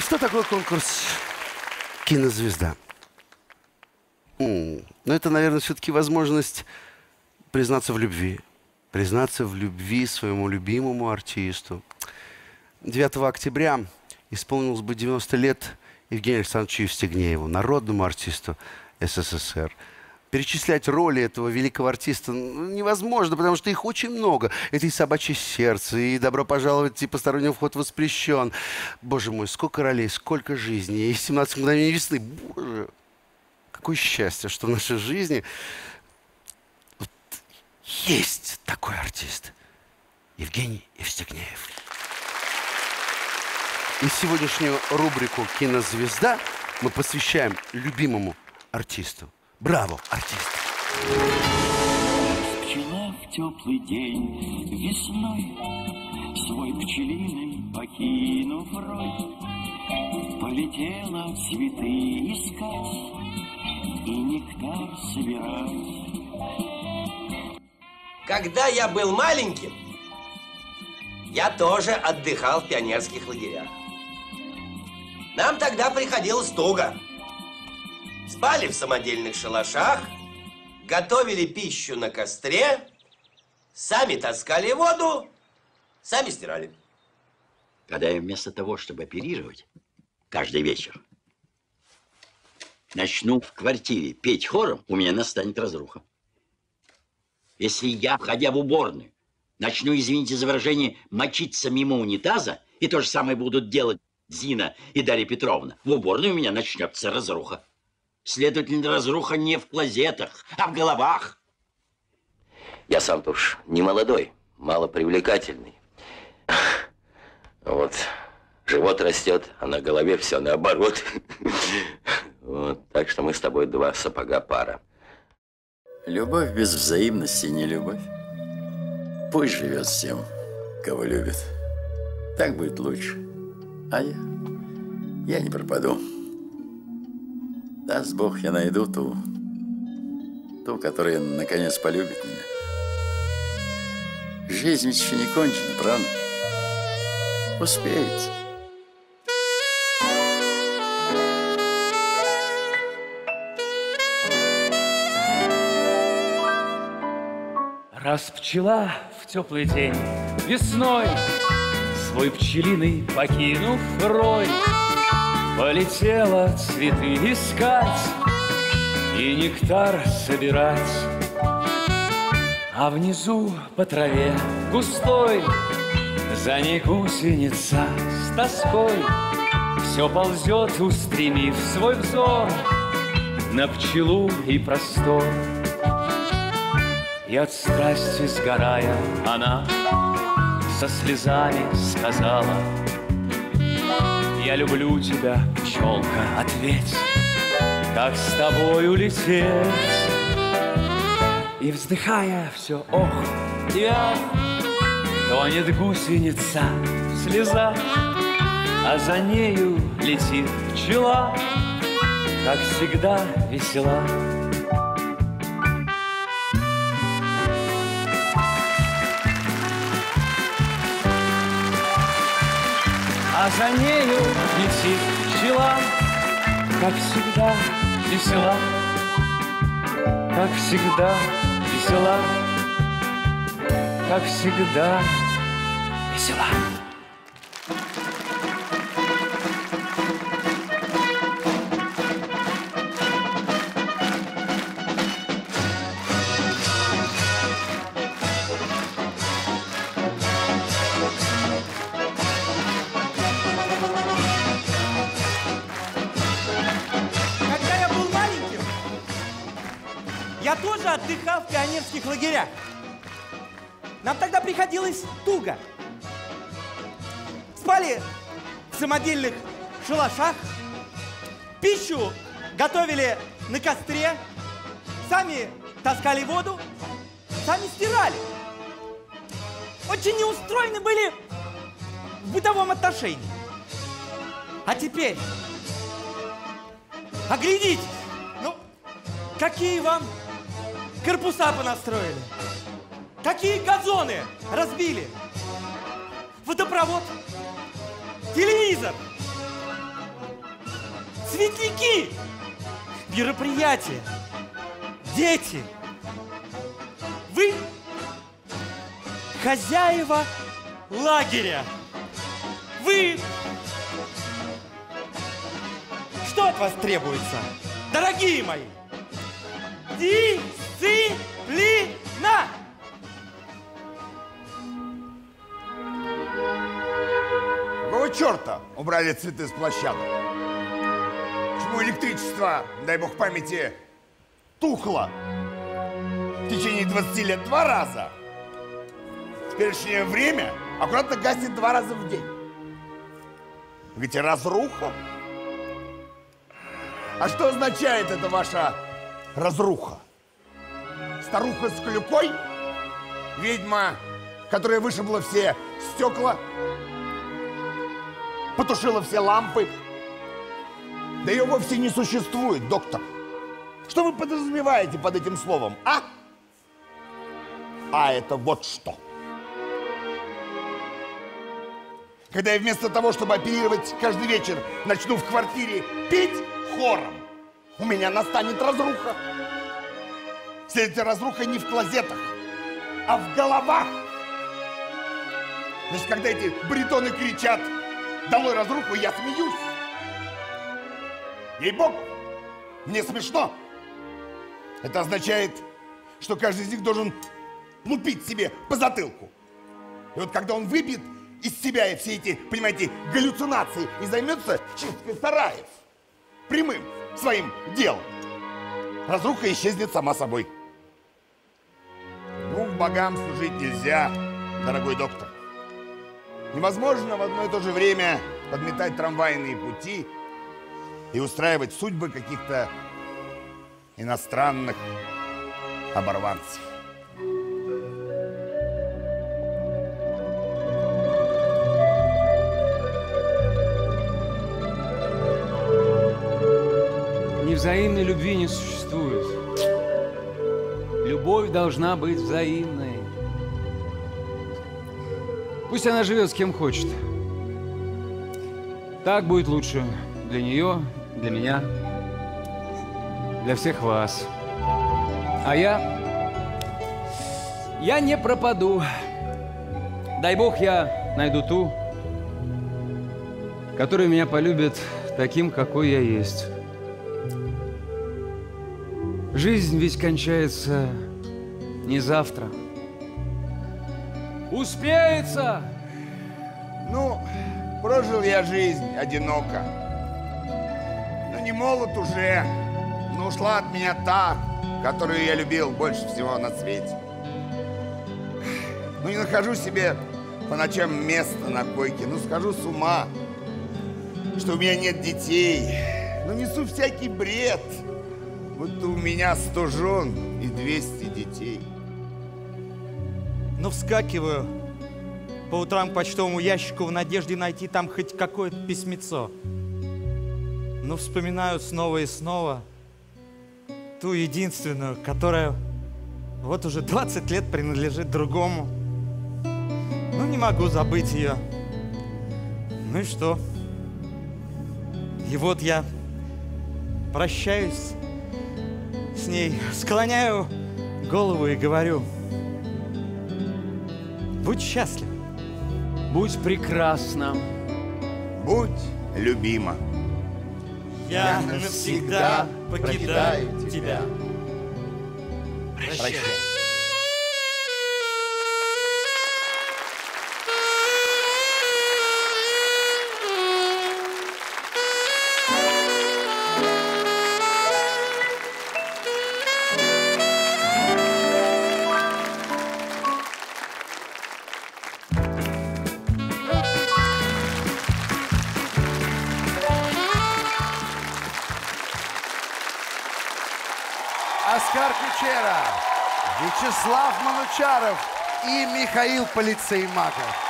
Что такое конкурс «Кинозвезда»? Ну, это, наверное, все-таки возможность признаться в любви. Признаться в любви своему любимому артисту. 9 октября исполнилось бы 90 лет Евгению Александровичу Евстигнееву, народному артисту СССР. Перечислять роли этого великого артиста ну, невозможно, потому что их очень много. Это и «Собачье сердце», и «Добро пожаловать», и «Посторонний вход воспрещен». Боже мой, сколько ролей, сколько жизней, и «17 мгновений весны». Боже, какое счастье, что в нашей жизни вот есть такой артист. Евгений Евстигнеев. И сегодняшнюю рубрику «Кинозвезда» мы посвящаем любимому артисту. Браво, артист! Пчела в теплый день весной Свой пчелиный покинув рой Полетела цветы искать И нектар собирать Когда я был маленьким, я тоже отдыхал в пионерских лагерях. Нам тогда приходилось туго. Спали в самодельных шалашах, готовили пищу на костре, сами таскали воду, сами стирали. Когда я вместо того, чтобы оперировать каждый вечер, начну в квартире петь хором, у меня настанет разруха. Если я, входя в уборную, начну, извините за выражение, мочиться мимо унитаза, и то же самое будут делать Зина и Дарья Петровна, в уборной у меня начнется разруха. Следовательно, разруха не в клозетах, а в головах. Я сам-то уж не молодой, малопривлекательный. Вот, живот растет, а на голове все наоборот. Вот, так что мы с тобой два сапога пара. Любовь без взаимности не любовь. Пусть живет с тем, кого любит. Так будет лучше. А я, я не пропаду. Даст Бог, я найду ту, ту, которая наконец полюбит меня. Жизнь еще не кончена, правда? Успеете. Раз пчела в теплый день весной Свой пчелиный покинув рой Полетела цветы искать И нектар собирать. А внизу по траве густой За ней гусеница с тоской. Все ползет, устремив свой взор На пчелу и простор. И от страсти сгорая она Со слезами сказала Я люблю тебя, пчелка, ответь. Как с тобой улететь И вздыхая все ох и ах Тонет гусеница в слезах А за нею летит пчела. Как всегда весела А за нею летит пчела, Как всегда весела, Как всегда весела, Как всегда весела. Я тоже отдыхал в пионерских лагерях. Нам тогда приходилось туго. Спали в самодельных шалашах, пищу готовили на костре, сами таскали воду, сами стирали. Очень неустроены были в бытовом отношении. А теперь Оглядитесь! Ну, какие вам корпуса понастроили? Какие газоны разбили? Водопровод, телевизор, светляки, мероприятия, дети. Вы хозяева лагеря. Вы... Что от вас требуется, дорогие мои? Дисциплина! Какого черта убрали цветы с площадок? Почему электричество, дай бог памяти, тухло в течение 20 лет два раза? В теперешнее время аккуратно гаснет два раза в день. Вы говорите, разруха? А что означает эта ваша разруха? Старуха с клюкой? Ведьма, которая вышибла все стекла? Потушила все лампы? Да ее вовсе не существует, доктор. Что вы подразумеваете под этим словом, а? А это вот что. Когда я вместо того, чтобы оперировать каждый вечер, начну в квартире петь хором, у меня настанет разруха. Следует разруха не в клозетах, а в головах. Значит, когда эти бритоны кричат «Долой разруху!», я смеюсь. Ей-богу, мне смешно. Это означает, что каждый из них должен лупить себе по затылку. И вот когда он выбьет из себя и все эти, понимаете, галлюцинации и займется чисткой сараев, прямым своим делом, разруха исчезнет сама собой. Богам служить нельзя, дорогой доктор. Невозможно в одно и то же время подметать трамвайные пути и устраивать судьбы каких-то иностранных оборванцев. Невзаимной любви не существует. Любовь должна быть взаимной. Пусть она живет с кем хочет. Так будет лучше для нее, для меня, для всех вас. А я... Я не пропаду. Дай Бог, я найду ту, которая меня полюбит таким, какой я есть. Жизнь ведь кончается не завтра. Успеется! Ну, прожил я жизнь одиноко. Но не молод уже. Но ушла от меня та, которую я любил больше всего на свете. Ну, не нахожу себе по ночам места на койке. Ну, схожу с ума, что у меня нет детей. Ну, несу всякий бред. Будто у меня 100 жен и 200 детей. Ну, вскакиваю по утрам к почтовому ящику в надежде найти там хоть какое-то письмецо. Но вспоминаю снова и снова ту единственную, которая вот уже 20 лет принадлежит другому. Ну, не могу забыть ее. Ну и что? И вот я прощаюсь с ней, склоняю голову и говорю, будь счастлив. Будь прекрасна. Будь любима. Я навсегда покидаю тебя. Прощай. Кучера, Вячеслав Манучаров и Михаил Полицеймаков.